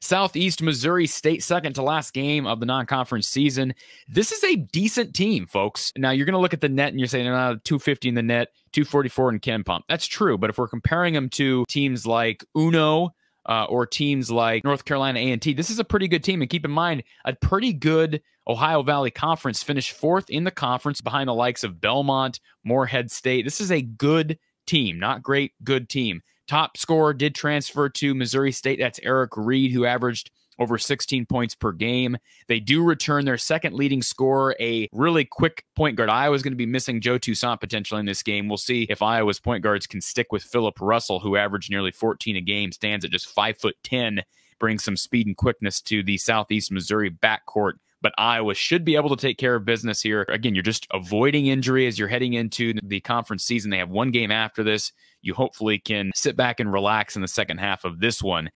Southeast Missouri State, second to last game of the non conference season. This is a decent team, folks. Now, you're going to look at the net and you're saying, oh, 250 in the net, 244 in KenPom. That's true. But if we're comparing them to teams like Uno, uh, or teams like North Carolina A&T. This is a pretty good team, and keep in mind a pretty good Ohio Valley Conference finished fourth in the conference behind the likes of Belmont, Morehead State. This is a good team, not great, good team. Top scorer did transfer to Missouri State. That's Eric Reed, who averaged over 16 points per game. They do return their second leading scorer, a really quick point guard. Iowa's going to be missing Joe Toussaint potentially in this game. We'll see if Iowa's point guards can stick with Philip Russell, who averaged nearly 14 a game, stands at just five foot 10, brings some speed and quickness to the Southeast Missouri backcourt but Iowa should be able to take care of business here. Again, you're just avoiding injury as you're heading into the conference season. They have one game after this. You hopefully can sit back and relax in the second half of this one.